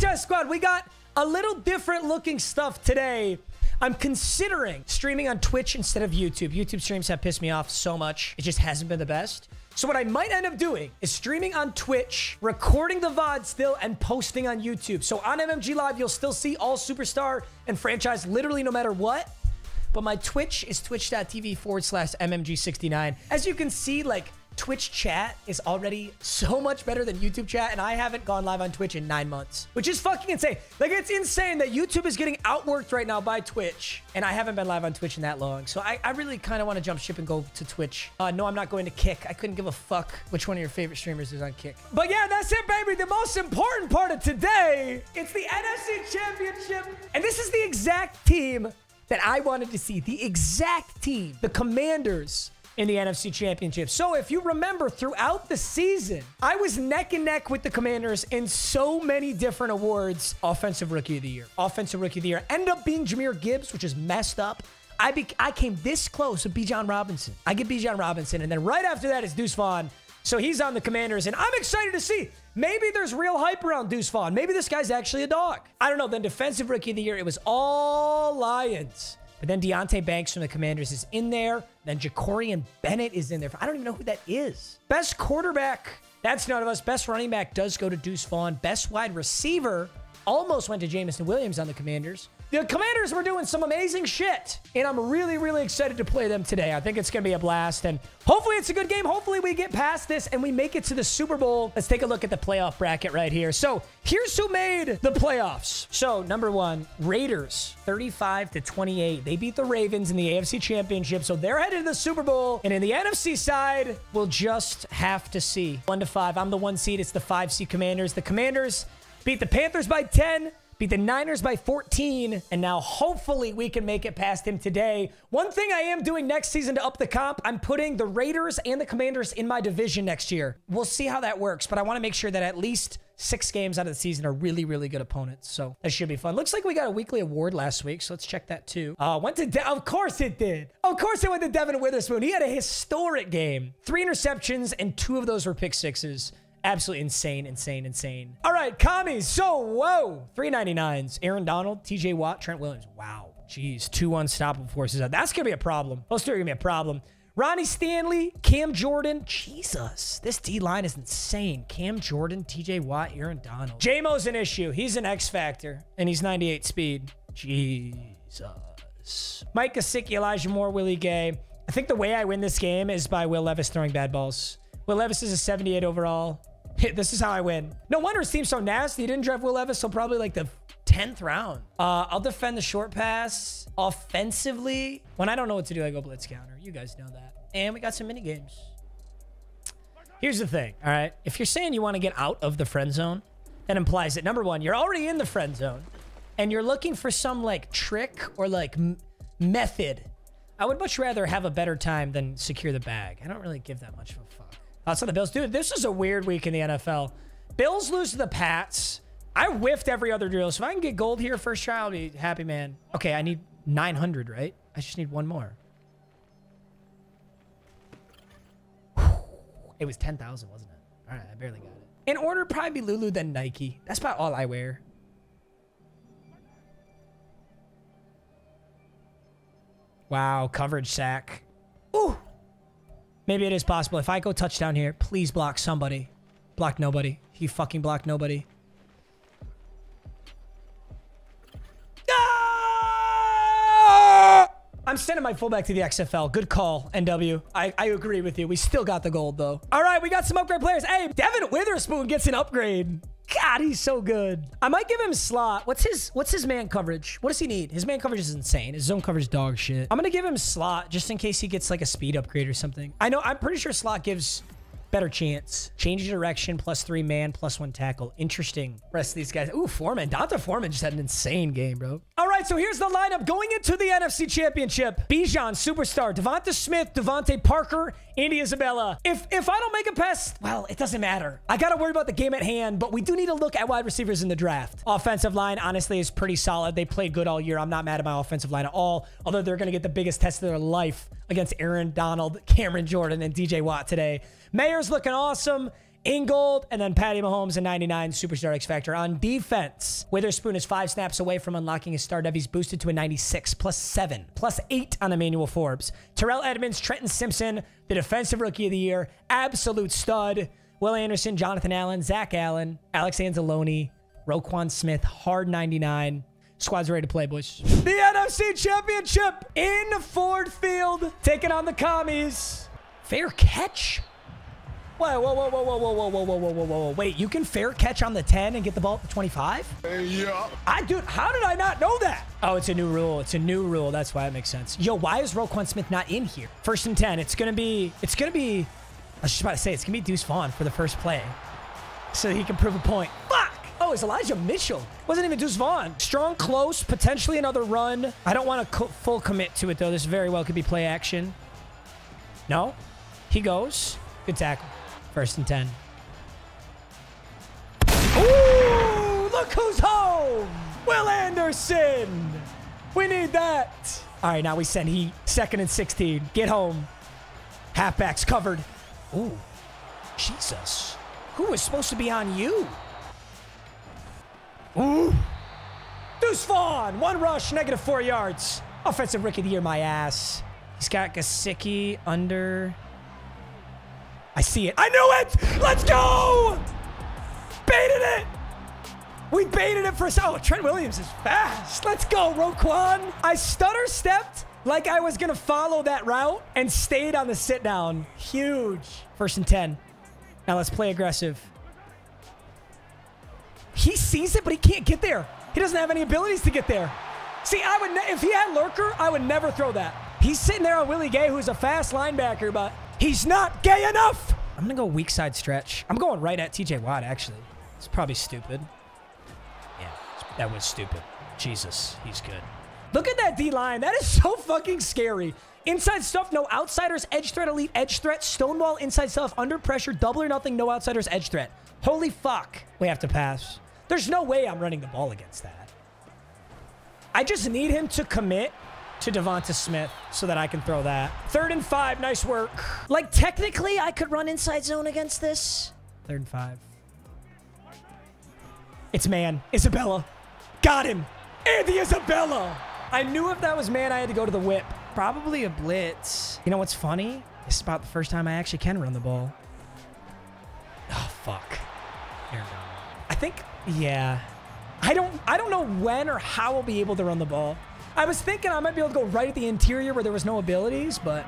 Franchise Squad, we got a little different looking stuff today. I'm considering streaming on Twitch instead of YouTube. YouTube streams have pissed me off so much. It just hasn't been the best. So what I might end up doing is streaming on Twitch, recording the VOD still, and posting on YouTube. So on MMG Live, you'll still see all Superstar and franchise literally no matter what. But my Twitch is twitch.tv forward slash MMG69. As you can see, like, Twitch chat is already so much better than YouTube chat, and I haven't gone live on Twitch in nine months, which is fucking insane. Like, it's insane that YouTube is getting outworked right now by Twitch, and I haven't been live on Twitch in that long. So I, I really kind of want to jump ship and go to Twitch. Uh, no, I'm not going to Kick. I couldn't give a fuck which one of your favorite streamers is on Kick. But yeah, that's it, baby. The most important part of today, it's the NFC Championship, and this is the exact team that I wanted to see. The exact team, the Commanders in the NFC Championship. So if you remember throughout the season, I was neck and neck with the Commanders in so many different awards. Offensive Rookie of the Year, Offensive Rookie of the Year. End up being Jahmyr Gibbs, which is messed up. I, be, I came this close with Bijan Robinson. I get Bijan Robinson, and then right after that is Deuce Vaughn. So he's on the Commanders, and I'm excited to see. Maybe there's real hype around Deuce Vaughn. Maybe this guy's actually a dog. I don't know. Then Defensive Rookie of the Year, it was all Lions. But then Deonte Banks from the Commanders is in there. Then Jakorian Bennett is in there. I don't even know who that is. Best quarterback, that's none of us. Best running back does go to Deuce Vaughn. Best wide receiver almost went to Jameson Williams on the Commanders. The Commanders were doing some amazing shit, and I'm really, really excited to play them today. I think it's going to be a blast, and hopefully it's a good game. Hopefully we get past this and we make it to the Super Bowl. Let's take a look at the playoff bracket right here. So here's who made the playoffs. So number one, Raiders, 35 to 28. They beat the Ravens in the AFC Championship, so they're headed to the Super Bowl. And in the NFC side, we'll just have to see. One to five. I'm the one seed. It's the five seed Commanders. The Commanders beat the Panthers by 10 beat the Niners by 14, and now hopefully we can make it past him today. One thing I am doing next season to up the comp, I'm putting the Raiders and the Commanders in my division next year. We'll see how that works, but I want to make sure that at least six games out of the season are really, really good opponents. So that should be fun. Looks like we got a weekly award last week, so let's check that too. Uh, went to, De of course it did. Of course it went to Devin Witherspoon. He had a historic game. Three interceptions, and two of those were pick sixes. Absolutely insane, insane, insane. All right, commies. So, whoa. 399s. Aaron Donald, TJ Watt, Trent Williams. Wow. Jeez, two unstoppable forces. That's going to be a problem. Those two are going to be a problem. Ronnie Stanley, Cam Jordan. Jesus, this D line is insane. Cam Jordan, TJ Watt, Aaron Donald. JMO's an issue. He's an X factor, and he's 98 speed. Jesus. Mike Gesicki, Elijah Moore, Willie Gay. I think the way I win this game is by Will Levis throwing bad balls. Will Levis is a 78 overall. This is how I win. No wonder it seems so nasty. He didn't draft Will Levis until probably like the 10th round. Uh, I'll defend the short pass offensively. When I don't know what to do, I go blitz counter. You guys know that. And we got some mini games. Here's the thing, all right? If you're saying you want to get out of the friend zone, that implies that number one, you're already in the friend zone and you're looking for some like trick or like method. I would much rather have a better time than secure the bag. I don't really give that much of a fuck. Outside the Bills. Dude, this is a weird week in the NFL. Bills lose to the Pats. I whiffed every other drill. So if I can get gold here first try, I'll be happy, man. Okay, I need 900, right? I just need one more. It was 10,000, wasn't it? All right, I barely got it. In order, probably be Lulu, then Nike. That's about all I wear. Wow, coverage sack. Ooh. Maybe it is possible. If I go touchdown here, please block somebody. Block nobody. He fucking blocked nobody. Ah! I'm sending my fullback to the XFL. Good call, NW. I, I agree with you. We still got the gold, though. All right, we got some upgrade players. Hey, Devin Witherspoon gets an upgrade. God, he's so good. I might give him slot. What's his What's his man coverage? What does he need? His man coverage is insane. His zone coverage is dog shit. I'm gonna give him slot just in case he gets like a speed upgrade or something. I know. I'm pretty sure slot gives better chance. Change direction, plus three man, plus one tackle. Interesting. Rest of these guys. Ooh, Foreman. D'Onta Foreman just had an insane game, bro. All right, so here's the lineup going into the NFC Championship. Bijan, superstar. Devonta Smith, DeVante Parker, Andy Isabella. If if I don't make a pass, well, it doesn't matter. I got to worry about the game at hand, but we do need to look at wide receivers in the draft. Offensive line, honestly, is pretty solid. They played good all year. I'm not mad at my offensive line at all, although they're going to get the biggest test of their life against Aaron Donald, Cameron Jordan, and DJ Watt today. Mayer's looking awesome. Ingold, and then Patty Mahomes and 99 Superstar X Factor. On defense, Witherspoon is five snaps away from unlocking his star dev. He's boosted to a 96, plus seven, plus eight on Emmanuel Forbes. Terrell Edmunds, Trenton Simpson, the defensive rookie of the year, absolute stud. Will Anderson, Jonathan Allen, Zach Allen, Alex Anzalone, Roquan Smith, hard 99. Squad's ready to play, boys. The NFC Championship in Ford Field, taking on the commies. Fair catch. Whoa, whoa, whoa, whoa, whoa, whoa, whoa, whoa, whoa, whoa, whoa, whoa. Wait, you can fair catch on the 10 and get the ball at the 25? Yeah. I dude, how did I not know that? Oh, it's a new rule. It's a new rule. That's why it makes sense. Yo, why is Roquan Smith not in here? First and 10. It's gonna be, it's gonna be, I was just about to say, it's gonna be Deuce Vaughn for the first play. So he can prove a point. Fuck! Oh, it's Elijah Mitchell. Wasn't even Deuce Vaughn. Strong, close, potentially another run. I don't want to co full commit to it, though. This very well could be play action. No. He goes. Good tackle. First and 10. Ooh, look who's home. Will Anderson. We need that. All right, now we send heat. Second and 16. Get home. Halfbacks covered. Ooh, Jesus. Who was supposed to be on you? Ooh. Deuce Vaughn. One rush, negative four yards. Offensive rookie of the year, my ass. He's got Gesicki under. I see it. I knew it. Let's go. Baited it. We baited it for a Oh, Trent Williams is fast. Let's go, Roquan. I stutter stepped like I was going to follow that route and stayed on the sit down. Huge. First and 10. Now let's play aggressive. He sees it, but he can't get there. He doesn't have any abilities to get there. See, I would if he had Lurker, I would never throw that. He's sitting there on Willie Gay, who's a fast linebacker, but he's not gay enough. I'm gonna go weak side stretch. I'm going right at TJ Watt, actually. It's probably stupid. Yeah, that was stupid. Jesus, he's good. Look at that D line. That is so fucking scary. Inside stuff, no outsiders, edge threat, elite, edge threat, stonewall, inside stuff, under pressure, double or nothing, no outsiders, edge threat. Holy fuck. We have to pass. There's no way I'm running the ball against that. I just need him to commit to Devonta Smith so that I can throw that. Third and five. Nice work. Like, technically, I could run inside zone against this. Third and five. It's man. Isabella. Got him. Andy Isabella. I knew if that was man, I had to go to the whip. Probably a blitz. You know what's funny? This is about the first time I actually can run the ball. Oh, fuck. I think, yeah. I don't I don't know when or how I'll be able to run the ball. I was thinking I might be able to go right at the interior where there was no abilities, but...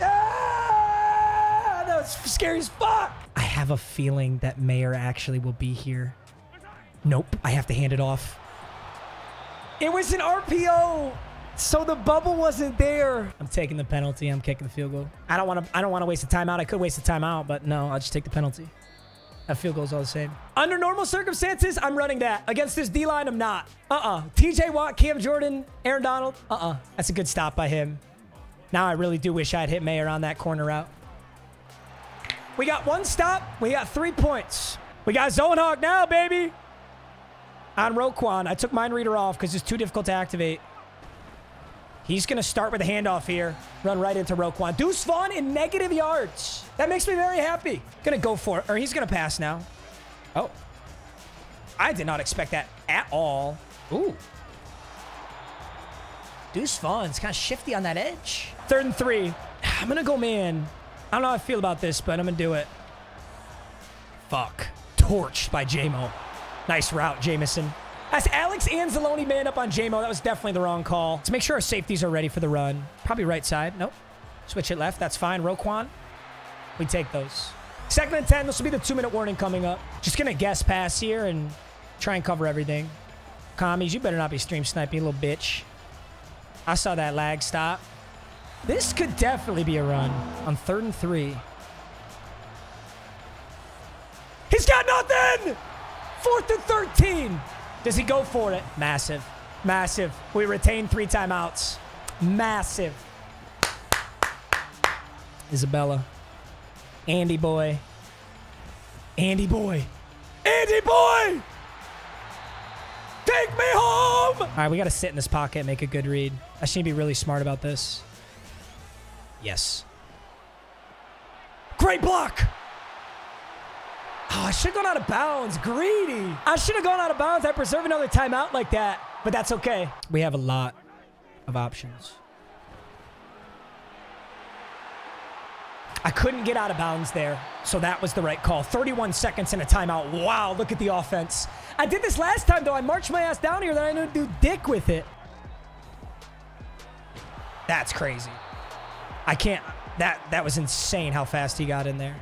Ah, that was scary as fuck. I have a feeling that Mayer actually will be here. Nope, I have to hand it off. It was an RPO. So the bubble wasn't there. I'm taking the penalty. I'm kicking the field goal. I don't want to. I don't want to waste a timeout. I could waste a timeout, but no, I'll just take the penalty. That field goal's all the same. Under normal circumstances, I'm running that. Against this D line, I'm not. Uh-uh. TJ Watt, Cam Jordan, Aaron Donald. Uh-uh. That's a good stop by him. Now I really do wish I'd hit Mayer on that corner route. We got one stop. We got three points. We got Zone Hawk now, baby. On Roquan, I took mind reader off because it's too difficult to activate. He's going to start with a handoff here. Run right into Roquan. Deuce Vaughn in negative yards. That makes me very happy. Going to go for it. Or he's going to pass now. Oh. I did not expect that at all. Ooh. Deuce Vaughn's kind of shifty on that edge. Third and three. I'm going to go man. I don't know how I feel about this, but I'm going to do it. Fuck. Torched by JMO. Nice route, Jameson. As Alex Anzalone man up on JMO, that was definitely the wrong call. Let's make sure our safeties are ready for the run. Probably right side. Nope. Switch it left. That's fine. Roquan. We take those. Second and 10. This will be the two-minute warning coming up. Just going to guess pass here and try and cover everything. Commies, you better not be stream sniping, little bitch. I saw that lag stop. This could definitely be a run on third and three. He's got nothing! Fourth and 13. Does he go for it? Massive. Massive. We retain three timeouts. Massive. Isabella. Andy boy. Andy boy. Andy boy! Take me home! All right, we got to sit in this pocket and make a good read. I should be really smart about this. Yes. Great block! Oh, I should have gone out of bounds. Greedy. I should have gone out of bounds. I preserve another timeout like that. But that's okay. We have a lot of options. I couldn't get out of bounds there, so that was the right call. 31 seconds in a timeout. Wow, look at the offense. I did this last time, though. I marched my ass down here, then I didn't do dick with it. That's crazy. I can't. That that was insane how fast he got in there.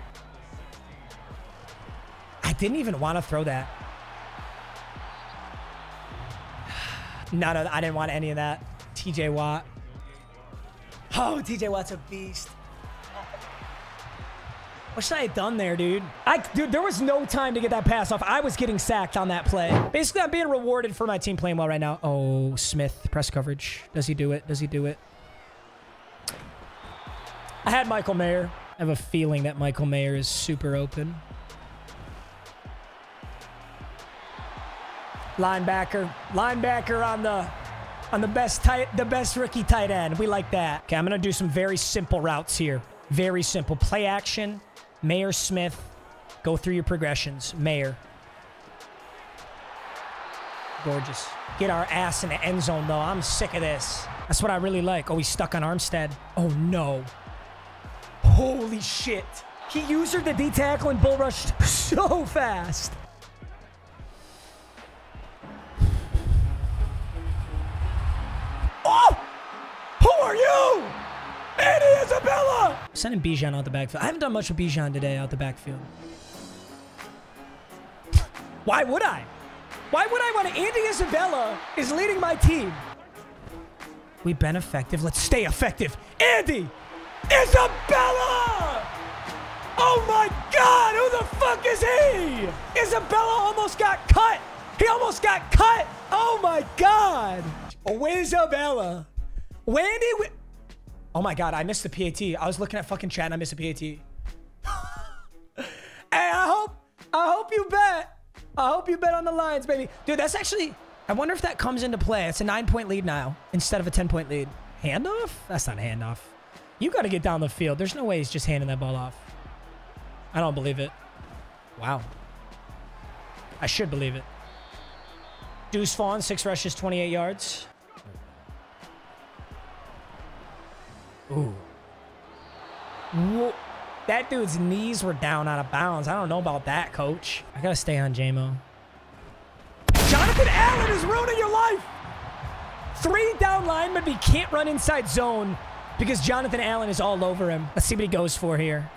I didn't even want to throw that. None of I didn't want any of that. TJ Watt. Oh, TJ Watt's a beast. What should I have done there, dude? I, dude, there was no time to get that pass off. I was getting sacked on that play. Basically, I'm being rewarded for my team playing well right now. Oh, Smith, press coverage. Does he do it? Does he do it? I had Michael Mayer. I have a feeling that Michael Mayer is super open. Linebacker. Linebacker on the on the best tight the best rookie tight end. We like that. Okay, I'm gonna do some very simple routes here. Very simple. Play action. Mayer Smith. Go through your progressions. Mayer. Gorgeous. Get our ass in the end zone, though. I'm sick of this. That's what I really like. Oh, he's stuck on Armstead. Oh, no. Holy shit. He used the D tackle and bull rushed so fast. Sending Bijan out the backfield. I haven't done much with Bijan today out the backfield. Why would I? Why would I want to? Andy Isabella is leading my team? We've been effective. Let's stay effective. Andy Isabella! Oh my God! Who the fuck is he? Isabella almost got cut. He almost got cut. Oh my God! Isabella. Wendy. Oh my god, I missed the PAT. I was looking at fucking chat and I missed the PAT. hey, I hope, I hope you bet. I hope you bet on the Lions, baby. Dude, that's actually, I wonder if that comes into play. It's a nine point lead now instead of a 10 point lead. Handoff? That's not a handoff. You got to get down the field. There's no way he's just handing that ball off. I don't believe it. Wow. I should believe it. Deuce Vaughn, six rushes, 28 yards. Ooh. Whoa. That dude's knees were down out of bounds. I don't know about that, coach. I gotta stay on JMO. Jonathan Allen is ruining your life. Three down linemen, but he can't run inside zone because Jonathan Allen is all over him. Let's see what he goes for here.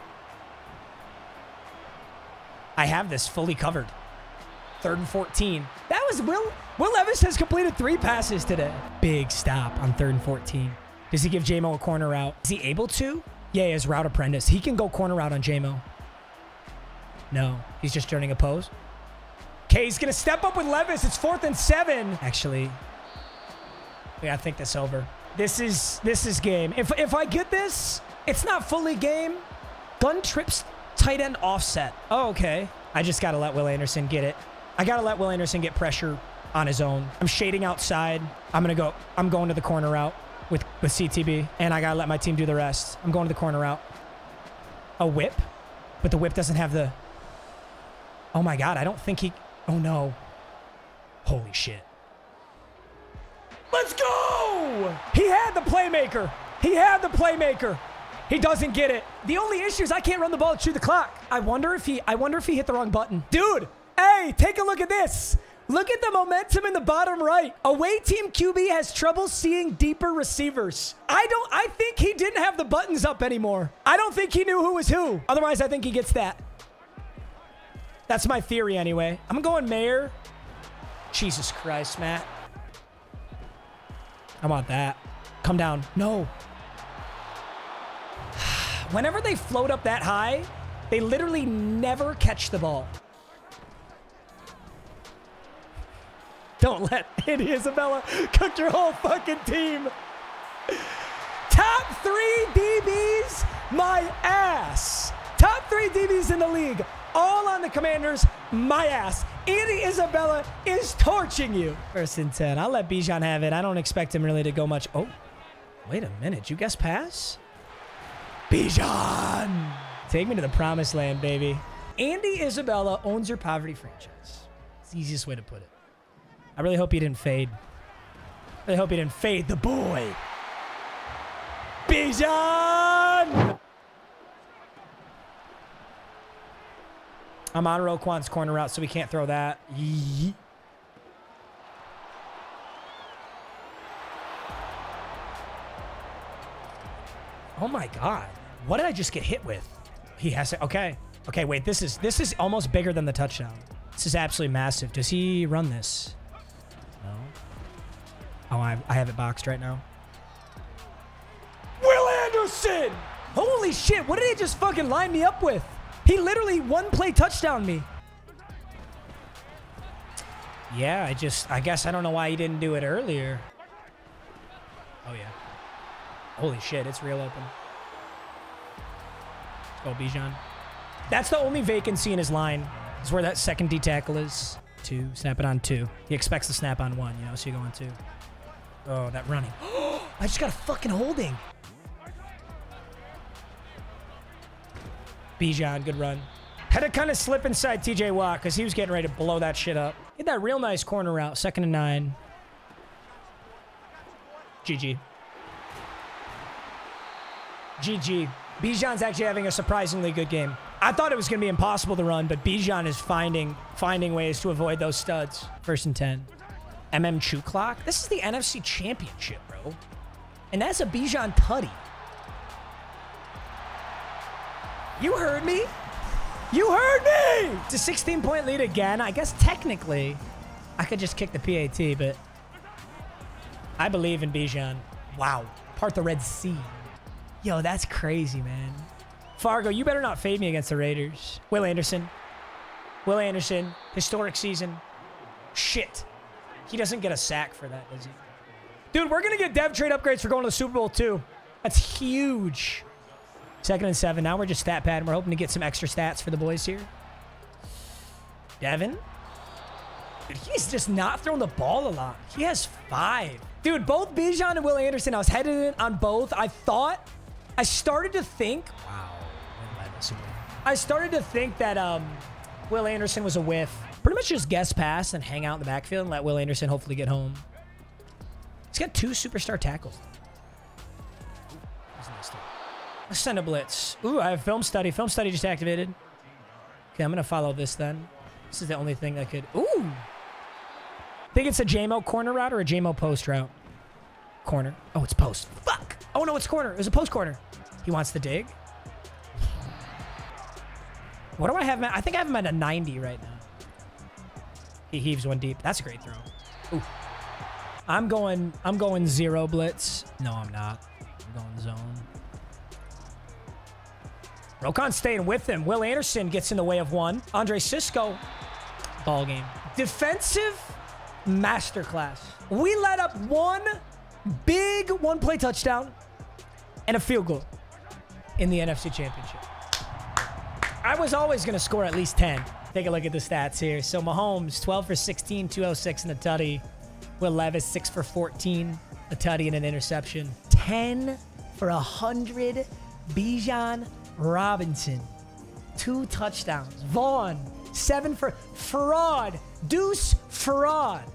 I have this fully covered. Third and 14. That was Will. Will Levis has completed three passes today. Big stop on third and 14. Does he give JMO a corner route? Is he able to? Yeah, as route apprentice. He can go corner route on JMO. No, he's just turning a pose. Okay, he's going to step up with Levis. It's fourth and seven. Actually, yeah, I think this over. This is this is game. If, if I get this, it's not fully game. Gun trips tight end offset. Oh, okay. I just got to let Will Anderson get it. I got to let Will Anderson get pressure on his own. I'm shading outside. I'm going to go. I'm going to the corner route with, with CTB, and I got to let my team do the rest. I'm going to the corner route. A whip, but the whip doesn't have the... Oh my God, I don't think he... Oh no. Holy shit. Let's go! He had the playmaker. He had the playmaker. He doesn't get it. The only issue is I can't run the ball to the clock. I wonder if he I wonder if he hit the wrong button. Dude, hey, take a look at this. Look at the momentum in the bottom right. Away team QB has trouble seeing deeper receivers. I don't, I think he didn't have the buttons up anymore. I don't think he knew who was who. Otherwise, I think he gets that. That's my theory anyway. I'm going Mayer. Jesus Christ, Matt. I want that. Come down. No. Whenever they float up that high, they literally never catch the ball. Don't let Andy Isabella cook your whole fucking team. Top three DBs, my ass. Top three DBs in the league. all on the Commanders. My ass. Andy Isabella is torching you. First and 10. I'll let Bijan have it. I don't expect him really to go much. Oh, wait a minute. You guess pass? Bijan. Take me to the promised land, baby. Andy Isabella owns your poverty franchise. It's the easiest way to put it. I really hope he didn't fade. I really hope he didn't fade the boy. Bijan! I'm on Roquan's corner route, so we can't throw that. Yeet. Oh my god. What did I just get hit with? He has it. Okay. Okay, wait. This is this is almost bigger than the touchdown. This is absolutely massive. Does he run this? Oh, I, I have it boxed right now. Will Anderson! Holy shit, what did he just fucking line me up with? He literally one play touchdown me. Yeah, I just, I guess I don't know why he didn't do it earlier. Oh, yeah. Holy shit, it's real open. Let's go, Bijan. That's the only vacancy in his line, is where that second D tackle is. Two, snap it on two. He expects to snap on one, you know, so you go on two. Oh, that running. I just got a fucking holding. Bijan, good run. Had to kind of slip inside TJ Watt because he was getting ready to blow that shit up. Hit that real nice corner route, second and nine. GG. GG. Bijan's actually having a surprisingly good game. I thought it was going to be impossible to run, but Bijan is finding finding ways to avoid those studs. First and 10. MM Chew Clock. This is the NFC Championship, bro. And that's a Bijan Tutty. You heard me. You heard me. It's a 16 point lead again. I guess technically I could just kick the PAT, but I believe in Bijan. Wow. Part the Red Sea. Yo, that's crazy, man. Fargo, you better not fade me against the Raiders. Will Anderson. Will Anderson. Historic season. Shit. He doesn't get a sack for that, does he? Dude, we're going to get dev trade upgrades for going to the Super Bowl, too. That's huge. Second and seven. Now we're just stat pad. and We're hoping to get some extra stats for the boys here. Devin. Dude, he's just not throwing the ball a lot. He has five. Dude, both Bijan and Will Anderson, I was headed in on both. I thought, I started to think, wow. I started to think that um, Will Anderson was a whiff. Pretty much just guess pass and hang out in the backfield and let Will Anderson hopefully get home. He's got two superstar tackles. Let's send a blitz. Ooh, I have film study. Film study just activated. Okay, I'm going to follow this then. This is the only thing that could... Ooh! Think it's a JMO corner route or a JMO post route? Corner. Oh, it's post. Fuck! Oh, no, it's corner. It was a post corner. He wants the dig. What do I have? I think I have him at a 90 right now. He heaves one deep. That's a great throw. Ooh. I'm going, I'm going zero blitz. No, I'm not. I'm going zone. Roquan staying with him. Will Anderson gets in the way of one. Andre Cisco, ball game. Defensive masterclass. We let up one big one-play touchdown and a field goal in the NFC Championship. I was always going to score at least 10. Take a look at the stats here. So Mahomes, 12 for 16, 206 in the tutty. Will Levis, 6 for 14, a tutty and an interception. 10 for 100. Bijan Robinson, two touchdowns. Vaughn, seven for fraud. Deuce fraud.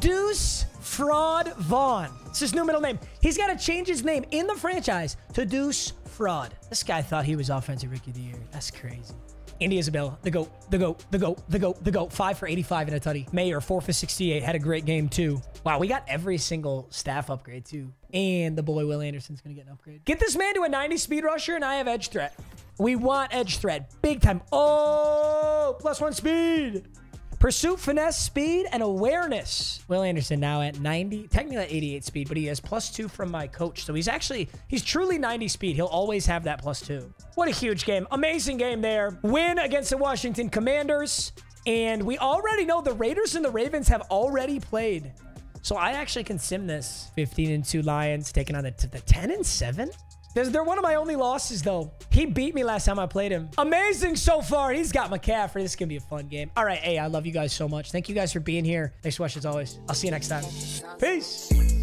Deuce fraud Vaughn. It's his new middle name. He's got to change his name in the franchise to Deuce Fraud. This guy thought he was offensive rookie of the year. That's crazy. Andy Isabella, the GOAT, the GOAT, the GOAT, the GOAT, the GOAT. Five for 85 in a tutty. Mayer, four for 68. Had a great game, too. Wow, we got every single staff upgrade, too. And the boy Will Anderson's going to get an upgrade. Get this man to a 90 speed rusher, and I have edge threat. We want edge threat. Big time. Oh, plus one speed. Pursuit, finesse, speed, and awareness. Will Anderson now at 90, technically at 88 speed, but he has plus two from my coach. So he's actually, he's truly 90 speed. He'll always have that plus two. What a huge game. Amazing game there. Win against the Washington Commanders. And we already know the Raiders and the Ravens have already played. So I actually can sim this. 15 and 2 Lions taking on the, the 10 and 7 They're one of my only losses, though. He beat me last time I played him. Amazing so far. He's got McCaffrey. This is going to be a fun game. All right. Hey, I love you guys so much. Thank you guys for being here. Thanks watching as always. I'll see you next time. Peace.